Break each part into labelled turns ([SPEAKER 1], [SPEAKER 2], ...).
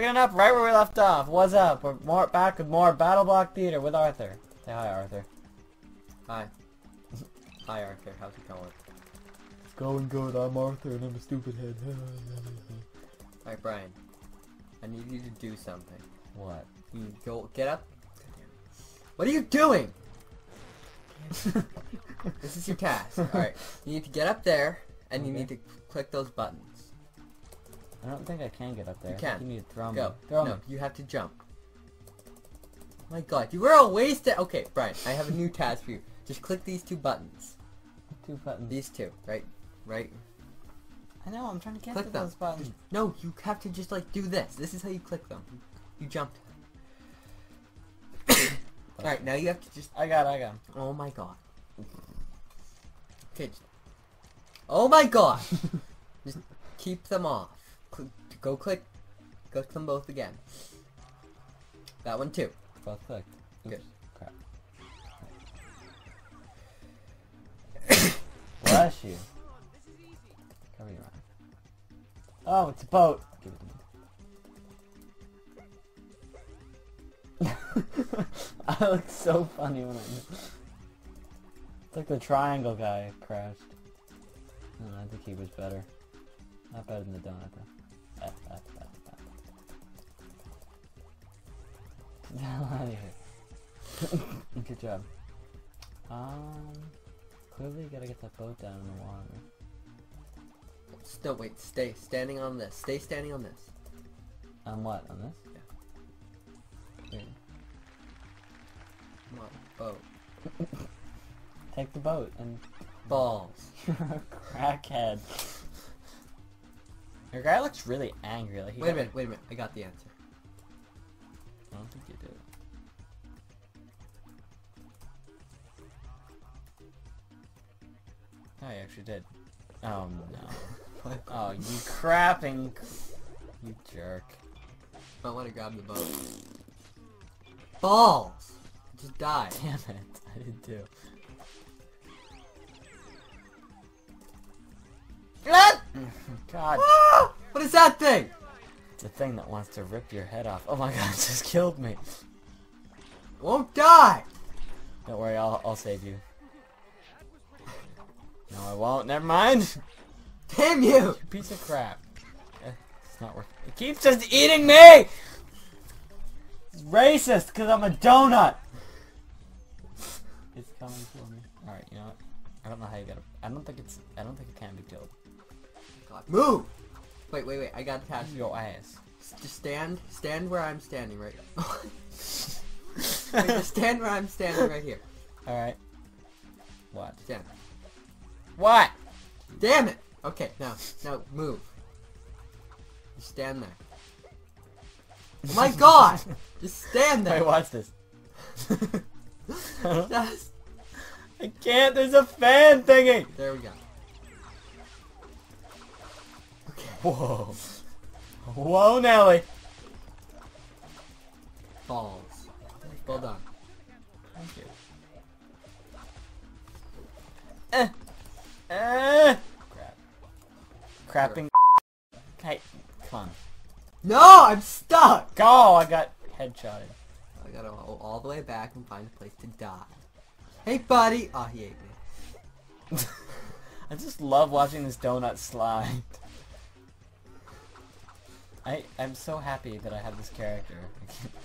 [SPEAKER 1] Picking up right where we left off. What's up? We're more back with more Battle Block Theater with Arthur. Say hi, Arthur.
[SPEAKER 2] Hi. Hi, Arthur. How's it going?
[SPEAKER 1] It's going good. I'm Arthur and I'm a stupid head.
[SPEAKER 2] Alright, Brian. I need you to do something.
[SPEAKER 1] what?
[SPEAKER 2] You go get up. What are you doing? this is your task. Alright. You need to get up there and you
[SPEAKER 1] Okay.
[SPEAKER 2] need to click those buttons.
[SPEAKER 1] I don't think I can get up there.
[SPEAKER 2] You can.
[SPEAKER 1] You need to throw
[SPEAKER 2] Go.
[SPEAKER 1] me. Throw
[SPEAKER 2] no,
[SPEAKER 1] me.
[SPEAKER 2] you have to jump. My god, you were a wasted. Okay, Brian, I have a new task for you. Just click these two buttons.
[SPEAKER 1] Two buttons.
[SPEAKER 2] These two, right? Right?
[SPEAKER 1] I know. I'm trying to get
[SPEAKER 2] Click
[SPEAKER 1] to
[SPEAKER 2] them.
[SPEAKER 1] those buttons.
[SPEAKER 2] No, you have to just like do this. This is how you click them. You jumped. Alright, now you have to just
[SPEAKER 1] I got. I got
[SPEAKER 2] Oh my god. Okay. just- Oh my god! just keep them off. Go click. Click them both again. That one too.
[SPEAKER 1] Both clicked. Oops.
[SPEAKER 2] Good.
[SPEAKER 1] Crap. Bless you. Cover your eye. Oh, it's a boat. Give it to me. I look so funny when I. It's like the triangle guy crashed. No, I think he was better. Not better than the donut though. The hell out of here. Good job. Um, clearly you gotta get that boat down in the water.
[SPEAKER 2] No, wait. Stay standing on this. Stay standing on this.
[SPEAKER 1] On what? On this? Yeah.
[SPEAKER 2] Come on, boat.
[SPEAKER 1] Take the boat and
[SPEAKER 2] Balls.
[SPEAKER 1] you're a crackhead. Your guy looks really angry. Like he
[SPEAKER 2] Wait a minute. Wait a minute. I got the answer.
[SPEAKER 1] I don't think you do. Oh, you actually did. Oh no. Oh, you crapping. You jerk.
[SPEAKER 2] I want to grab the boat. Balls. Just die.
[SPEAKER 1] Damn it. I did too. God.
[SPEAKER 2] Ah! What is that thing?
[SPEAKER 1] It's a thing that wants to rip your head off. Oh my god, it just killed me.
[SPEAKER 2] Won't die.
[SPEAKER 1] Don't worry, I'll, I'll save you. No, I won't. Never mind.
[SPEAKER 2] Damn you.
[SPEAKER 1] You piece of crap. Eh, It's not worth It keeps just eating me! It's racist because I'm a donut! It's coming for me. Alright, you know what? I don't know how you gotta... I don't think it's... I don't think it can be killed.
[SPEAKER 2] God, move. Wait, wait, wait. I got a task.
[SPEAKER 1] Your ass.
[SPEAKER 2] Just stand, stand where I'm standing right now. Wait, just stand where I'm standing right here.
[SPEAKER 1] Alright. What?
[SPEAKER 2] Stand.
[SPEAKER 1] What?
[SPEAKER 2] Damn it! Okay, now, now move. Just stand there. Oh my god! Just stand there.
[SPEAKER 1] Wait, watch this.
[SPEAKER 2] Just,
[SPEAKER 1] I can't, there's a fan thingy!
[SPEAKER 2] there we go.
[SPEAKER 1] Whoa. Whoa, Nelly.
[SPEAKER 2] Balls. Well done.
[SPEAKER 1] Thank you. Eh. Eh. Crap. Crapping. Hey, come on.
[SPEAKER 2] No, I'm stuck.
[SPEAKER 1] Go! I got headshotted.
[SPEAKER 2] I gotta go all the way back and find a place to die. Hey, buddy. Oh, he ate me.
[SPEAKER 1] I just love watching this donut slide. I I'm so happy that I have this character.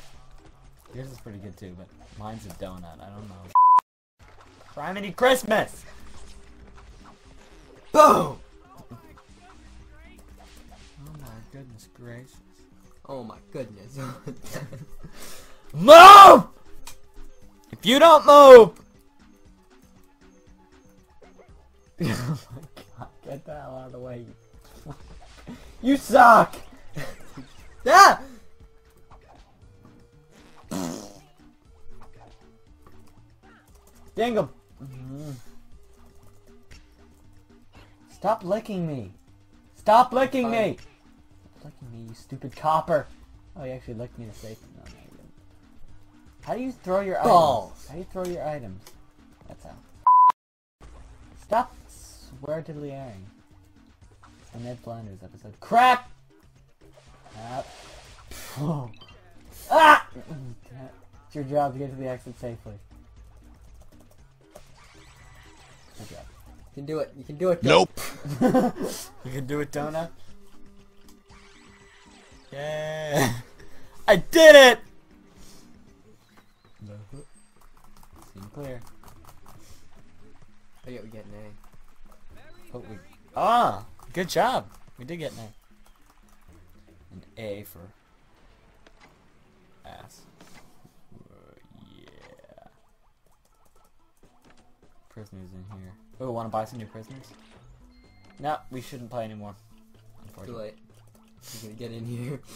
[SPEAKER 1] Yours is pretty good too, but mine's a donut. I don't know. Criminy Christmas!
[SPEAKER 2] Boom.
[SPEAKER 1] Oh my goodness gracious.
[SPEAKER 2] Oh my goodness.
[SPEAKER 1] Move! If you don't move! oh my god, get the hell out of the way. you suck!
[SPEAKER 2] Yeah.
[SPEAKER 1] Dingle! Mhm. Stop licking me! Stop licking me! Stop licking me, you stupid copper! Oh, you actually licked me to safety. No, no, you didn't. How do you throw your
[SPEAKER 2] Balls.
[SPEAKER 1] items? How do you throw your items? That's how. Stop swear. It's a Ned Flanders episode. Crap! Crap. Whoa. Ah! It's your job to get to the exit safely. Good job.
[SPEAKER 2] You can do it. You can do it.
[SPEAKER 3] Nope.
[SPEAKER 1] you can do it, Donut. Yeah. I did it! Seem clear.
[SPEAKER 2] Oh yeah, we get an A.
[SPEAKER 1] Oh, we, ah, good job. We did get an A. An A for ass. Uh, yeah. Prisoners in here. Oh, want to buy some new prisoners? No, we shouldn't play anymore.
[SPEAKER 2] Too
[SPEAKER 1] Unfortunately.
[SPEAKER 2] late. You're gonna get in here.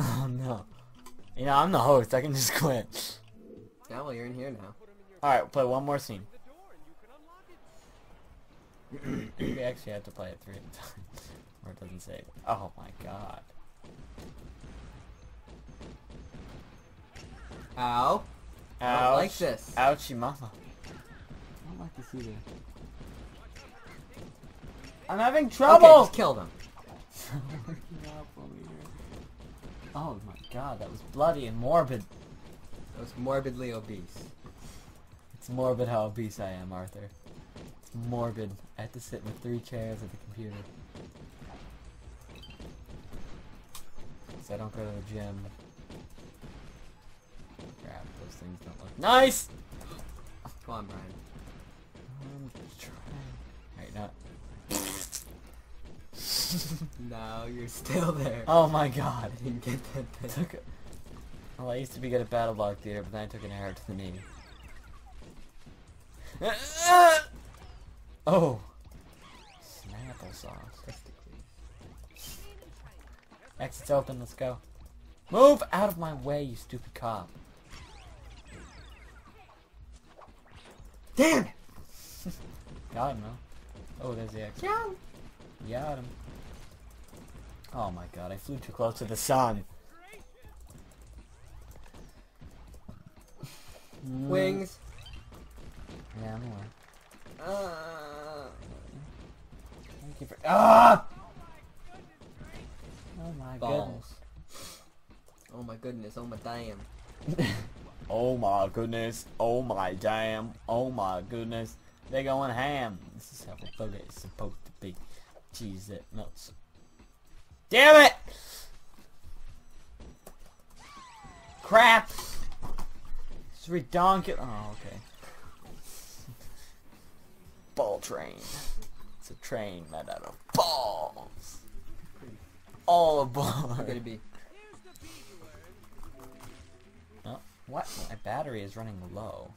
[SPEAKER 1] Oh no. You know, I'm the host. I can just quit.
[SPEAKER 2] Yeah, well, you're in here now.
[SPEAKER 1] Alright, we'll play one more scene. we actually have to play it three at a time. Or it doesn't save. Oh my god.
[SPEAKER 2] Ow. I don't like this.
[SPEAKER 1] Ouchie mama. I don't like this either. I'm having
[SPEAKER 2] Okay,
[SPEAKER 1] trouble!
[SPEAKER 2] just kill them.
[SPEAKER 1] oh my god, that was bloody and morbid.
[SPEAKER 2] I was morbidly obese.
[SPEAKER 1] It's morbid how obese I am, Arthur. It's morbid. I have to sit with three chairs at the computer. So I don't go to the gym. Crap, those things don't look nice!
[SPEAKER 2] Come on, Brian.
[SPEAKER 1] I'm trying. Right, not.
[SPEAKER 2] No, you're still there.
[SPEAKER 1] Oh my god.
[SPEAKER 2] I didn't get that.
[SPEAKER 1] I took a... Well, I used to be good at Battle Block Theater, but then I took an arrow to the knee. oh! Snapple sauce. Exit's open, let's go. Move out of my way, you stupid cop.
[SPEAKER 2] Damn it!
[SPEAKER 1] Got him, though. Oh, there's the exit.
[SPEAKER 2] Yeah.
[SPEAKER 1] Got him. Oh my god, I flew too close to the sun.
[SPEAKER 2] Wings.
[SPEAKER 1] Yeah, I'm aware.
[SPEAKER 2] Uh,
[SPEAKER 1] Thank you for. Ah! Oh my
[SPEAKER 2] balls. Oh my goodness. Oh my damn.
[SPEAKER 1] oh my goodness. Oh my damn. Oh my goodness. They're going ham. This is how a burger is supposed to be. Cheese that melts. Damn it! Crap! It's redonk it. Oh, okay. Ball train. It's a train made out of balls. All
[SPEAKER 2] I'm
[SPEAKER 1] aboard.
[SPEAKER 2] gonna be.
[SPEAKER 1] What? My battery is running low.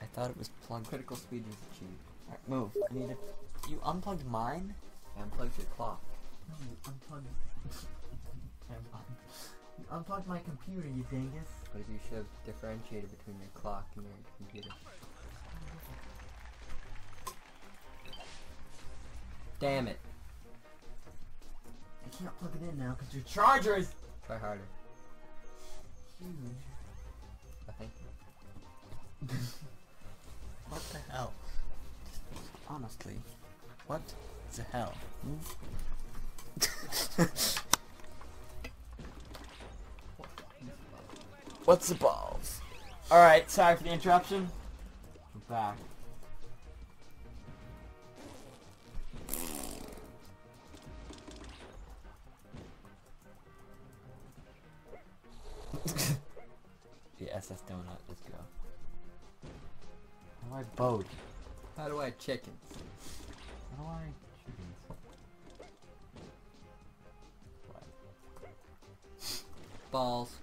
[SPEAKER 1] I thought it was plugged.
[SPEAKER 2] Critical speed is achieved.
[SPEAKER 1] Alright, move. I need to. You unplugged mine?
[SPEAKER 2] I unplugged your clock.
[SPEAKER 1] No, you unplugged. Never. You unplugged my computer, you dingus.
[SPEAKER 2] Because you should have differentiated between your clock and your computer. Damn it.
[SPEAKER 1] I can't plug it in now because your charger is
[SPEAKER 2] Try harder.
[SPEAKER 1] huge. What the hell? Honestly, what the hell? Hmm? What's the balls? Alright, sorry for the interruption. I'm back. the SS donut, let's go. Do I boat?
[SPEAKER 2] How do I chickens?
[SPEAKER 1] How do I chickens?
[SPEAKER 2] Balls.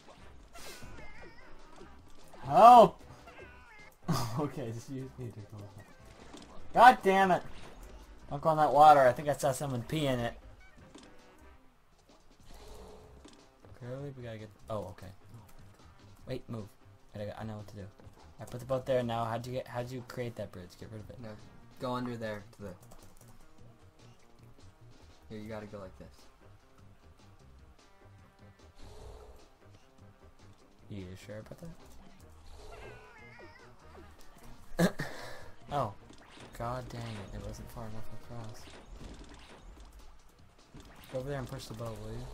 [SPEAKER 1] Help! okay, just use me to go. God damn it! Don't go in that water. I think I saw someone pee in it. Clearly, we gotta get. Oh, okay. Wait, move. I, gotta- I know what to do. I put the boat there. Now, how'd you get? How'd you create that bridge? Get rid of it.
[SPEAKER 2] No. Go under there to the. Here, you gotta go like this.
[SPEAKER 1] You sure about that? oh. God dang it, it wasn't far enough across. Go over there and push the boat, will you?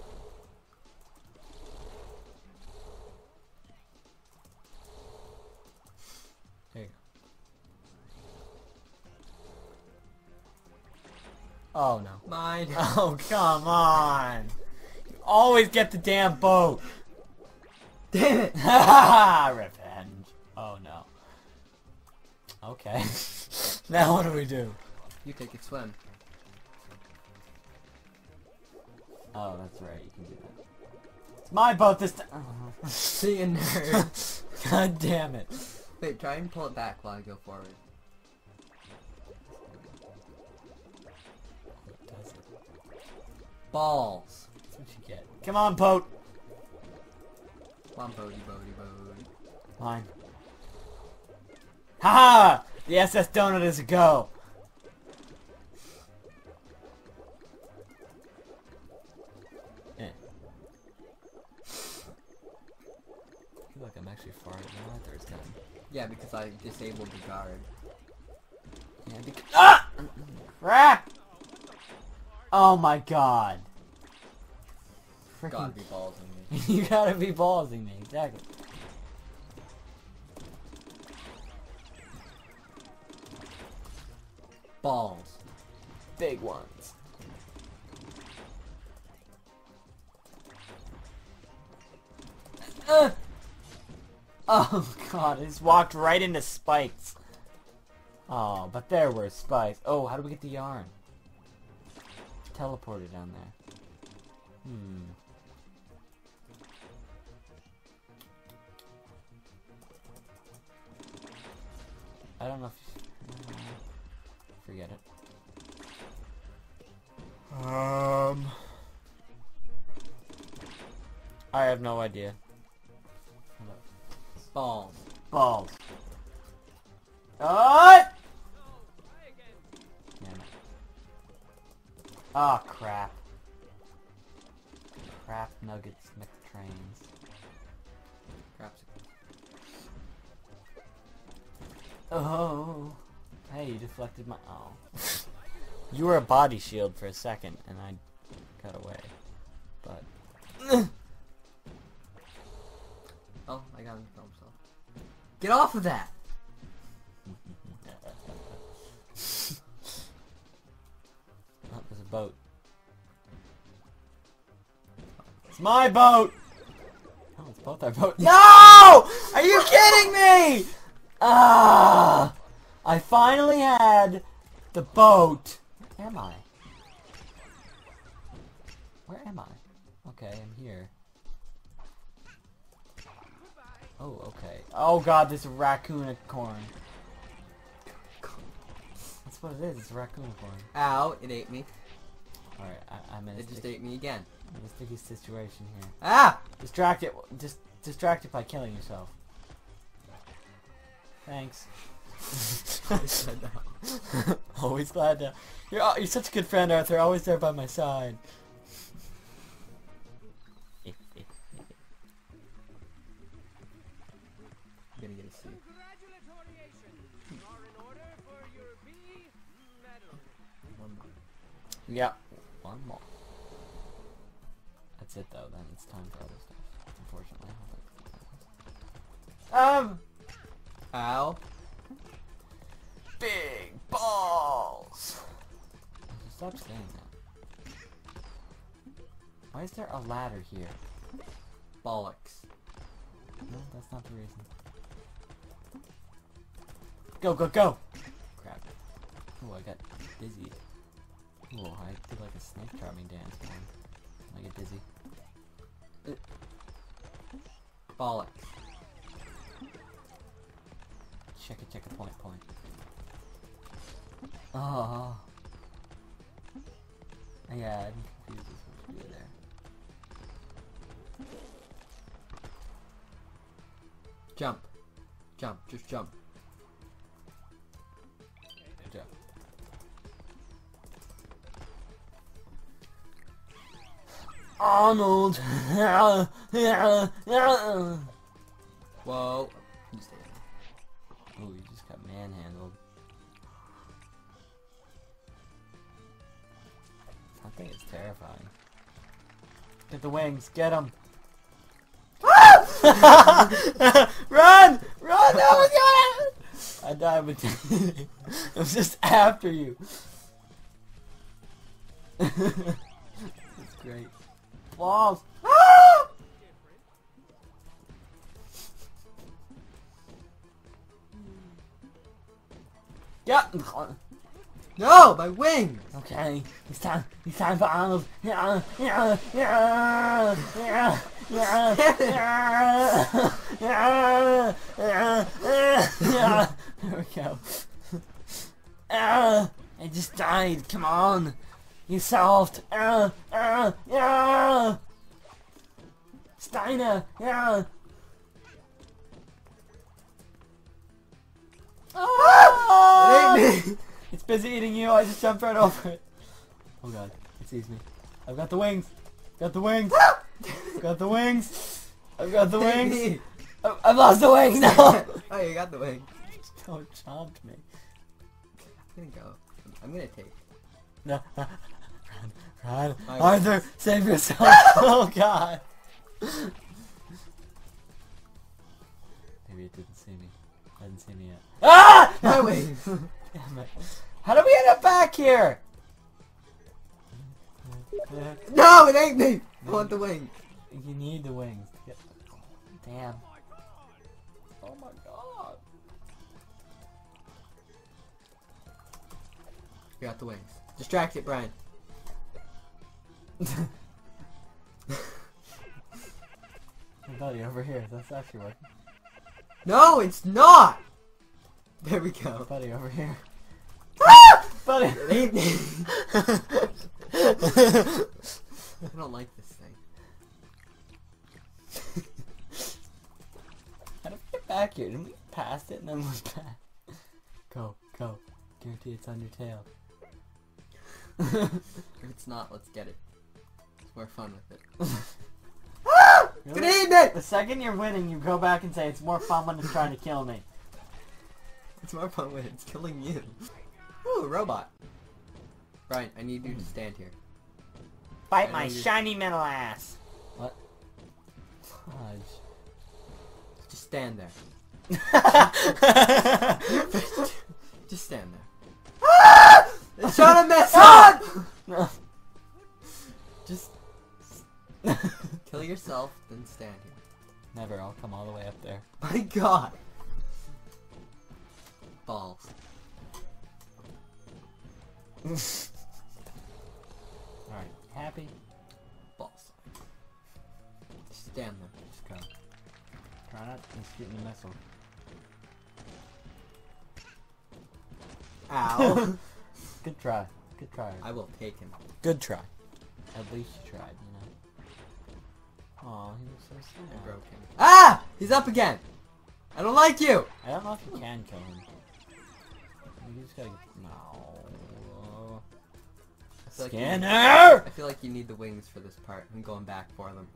[SPEAKER 1] Oh no.
[SPEAKER 2] Mine.
[SPEAKER 1] Oh come on! You always get the damn boat.
[SPEAKER 2] Damn it.
[SPEAKER 1] Revenge. Oh no. Okay. now what do we do?
[SPEAKER 2] You take a swim.
[SPEAKER 1] Oh, that's right. You can do that. It's my boat this time.
[SPEAKER 2] See you, nerd.
[SPEAKER 1] God damn it.
[SPEAKER 2] Wait, try and pull it back while I go forward. Balls.
[SPEAKER 1] That's what you get. Come on, boat.
[SPEAKER 2] Come on, Bodie, Bodie, Bodie.
[SPEAKER 1] Mine. Haha! The SS Donut is a go. Eh. I feel like I'm actually far out now there's gun.
[SPEAKER 2] Yeah, because I disabled the guard.
[SPEAKER 1] Yeah, because ah! Crap! Oh my god.
[SPEAKER 2] You
[SPEAKER 1] gotta
[SPEAKER 2] be balls in me.
[SPEAKER 1] you gotta be ballsing me, exactly.
[SPEAKER 2] Balls.
[SPEAKER 1] Big ones. Uh. Oh god, I just walked right into spikes. Oh, but there were spikes. Oh, how do we get the yarn? Teleported down there. Hmm. I don't know if... uh, forget it. Um... I have no idea.
[SPEAKER 2] Balls.
[SPEAKER 1] Balls. What? Damn it. Oh, crap. Crap nuggets McTrains. Oh. Hey, you deflected my... Oh. you were a body shield for a second, and I got away. But...
[SPEAKER 2] Oh, I got him to himself. Get off of that!
[SPEAKER 1] Oh, there's a boat. It's my boat! Oh, it's both our boat. No! Are you kidding me? Ah! I finally had the boat. Where am I? Where am I? Okay, I'm here. Oh, okay. Oh god, this raccoon corn. That's what it is, it's a raccoon corn.
[SPEAKER 2] Ow, it ate me.
[SPEAKER 1] Alright, I, I'm in a,
[SPEAKER 2] It just ate me again.
[SPEAKER 1] I'm in a sticky situation here.
[SPEAKER 2] Ah!
[SPEAKER 1] Distract it. Just distract it by killing yourself. Thanks. Always glad to. You're al- you're such a good friend, Arthur. Always there by my side.
[SPEAKER 2] I'm gonna get a C.
[SPEAKER 3] Congratulations! You are in order for your B medal.
[SPEAKER 2] One more.
[SPEAKER 1] yeah. One more. That's it though. Then it's time for other stuff. Unfortunately. Um.
[SPEAKER 2] Ow.
[SPEAKER 1] Big balls. Stop saying that. Why is there a ladder here?
[SPEAKER 2] Bollocks.
[SPEAKER 1] No, that's not the reason. Go, go, go! Crap. Oh, I got dizzy. Oh, I did like a snake charming dance Man. I get dizzy. Uh.
[SPEAKER 2] Bollocks.
[SPEAKER 1] Check it, check a point, point. Oh. Yeah, I'm confused as what to do there.
[SPEAKER 2] Jump. Jump. Just jump.
[SPEAKER 1] Job. Arnold!
[SPEAKER 2] Whoa.
[SPEAKER 1] Terrifying. Get the wings, get them! Run! Run! Oh my god! I died with you. I was just after you.
[SPEAKER 2] It's great.
[SPEAKER 1] Balls. Yeah.
[SPEAKER 2] No, my wings.
[SPEAKER 1] Okay, it's time. It's time for Arnold. Yeah, yeah, yeah, yeah, yeah, yeah, yeah, yeah, yeah. There we go. Ah, I just died. Come on, you solved. Ah, ah, yeah. Steiner. Yeah. Ah!
[SPEAKER 2] It ate me.
[SPEAKER 1] Busy eating you. I just jumped right over it. Oh god, it sees me. I've got the wings. Got the wings. got the wings. I've got the wings.
[SPEAKER 2] me.
[SPEAKER 1] I- I've lost the wings now.
[SPEAKER 2] oh, you got the wing.
[SPEAKER 1] Don't chomped me.
[SPEAKER 2] I'm gonna go. I'm gonna take.
[SPEAKER 1] No. Run, run.
[SPEAKER 2] I-
[SPEAKER 1] Arthur, save yourself. oh god. Maybe it didn't see me. It didn't see me yet. Ah!
[SPEAKER 2] My wings.
[SPEAKER 1] Damn it. How do we end up back here?
[SPEAKER 2] no, it ain't me. I want the wing.
[SPEAKER 1] You need the wings. to Damn. Oh my god.
[SPEAKER 2] You got the wings. Distract it, Brian.
[SPEAKER 1] Hey, buddy, over here. That's actually working.
[SPEAKER 2] No, it's not. There we go.
[SPEAKER 1] Buddy, over here.
[SPEAKER 2] Ah! Ate. I don't like this thing.
[SPEAKER 1] How did we get back here? Didn't we pass it and then went back? Go, go. Guarantee it's on your tail.
[SPEAKER 2] If it's not, let's get it. It's more fun with it. Good
[SPEAKER 1] Really?
[SPEAKER 2] evening!
[SPEAKER 1] The second you're winning, you go back and say it's more fun when it's trying to kill me.
[SPEAKER 2] It's more fun when it's killing you. Ooh, a robot. Brian, I need you to hmm. stand here.
[SPEAKER 1] Bite
[SPEAKER 2] I
[SPEAKER 1] my
[SPEAKER 2] know you-
[SPEAKER 1] shiny metal ass. What? Fudge.
[SPEAKER 2] Just stand there. Just stand there. It's trying to mess ah! up!
[SPEAKER 1] No.
[SPEAKER 2] Just kill yourself, then stand here.
[SPEAKER 1] Never, I'll come all the way up there.
[SPEAKER 2] My god. Balls.
[SPEAKER 1] Alright, happy?
[SPEAKER 2] Balls. Just stand there.
[SPEAKER 1] Just go. Try not to shoot the missile.
[SPEAKER 2] Ow.
[SPEAKER 1] Good try. Good try.
[SPEAKER 2] I will take him.
[SPEAKER 1] Good try. At least you tried, you know. Aw, he was so
[SPEAKER 2] I
[SPEAKER 1] sad.
[SPEAKER 2] broke him. Ah! He's up again! I don't like you!
[SPEAKER 1] I don't know if you can kill him. You just gotta... No.
[SPEAKER 2] I feel, like you need,
[SPEAKER 1] Scanner!
[SPEAKER 2] I feel like you need the wings for this part. I'm going back for them.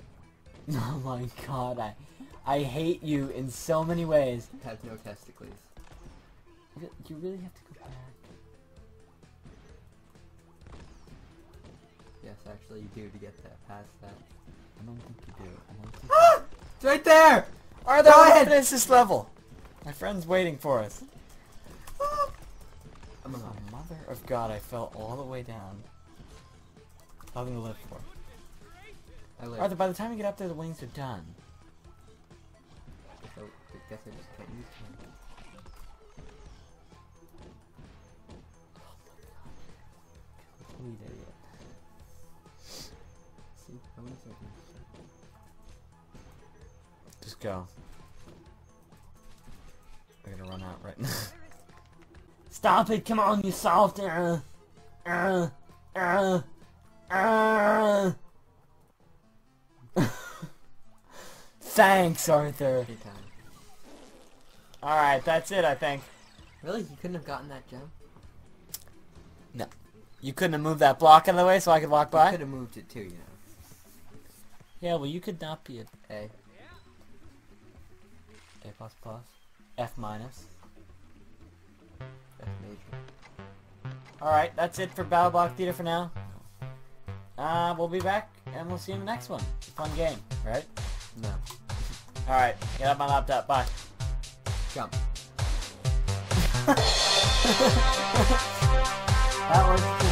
[SPEAKER 1] Oh my god, I... I hate you in so many ways.
[SPEAKER 2] I have no testicles.
[SPEAKER 1] You really have to go back.
[SPEAKER 2] Yes, actually you do to get that past that.
[SPEAKER 1] I don't think you do. I don't think
[SPEAKER 2] Ah! It's right there!
[SPEAKER 1] Let's
[SPEAKER 2] ahead.
[SPEAKER 1] finish this level. My friend's waiting for us.
[SPEAKER 2] I'm
[SPEAKER 1] Oh, mother of God, I fell all the way down. Nothing to live for.
[SPEAKER 2] I live.
[SPEAKER 1] Arthur, by the time you get up there, the wings are done.
[SPEAKER 2] So, I guess I just can't use them. See, I wouldn't say anything.
[SPEAKER 1] Just go. I gotta run out right now. Stop it! Come on, you it! Uh, uh, uh, uh. Thanks, Arthur. Alright, that's it, I think.
[SPEAKER 2] Really? You couldn't have gotten that gem? No.
[SPEAKER 1] You couldn't have moved that block out of the way so I could walk
[SPEAKER 2] You
[SPEAKER 1] by?
[SPEAKER 2] could have moved it too, you know.
[SPEAKER 1] Yeah, well, you could not be a
[SPEAKER 2] A.
[SPEAKER 1] A plus plus, F minus.
[SPEAKER 2] F major.
[SPEAKER 1] Alright, that's it for Battle Block Theater for now. Uh, we'll be back, and we'll see you in the next one. fun game, right?
[SPEAKER 2] No.
[SPEAKER 1] Alright, get out my laptop. Bye.
[SPEAKER 2] Jump. that was